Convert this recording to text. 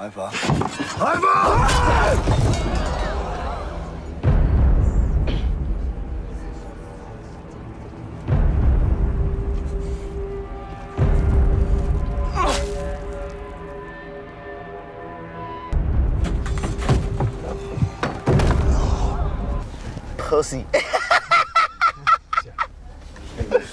害怕？害怕！Pussy.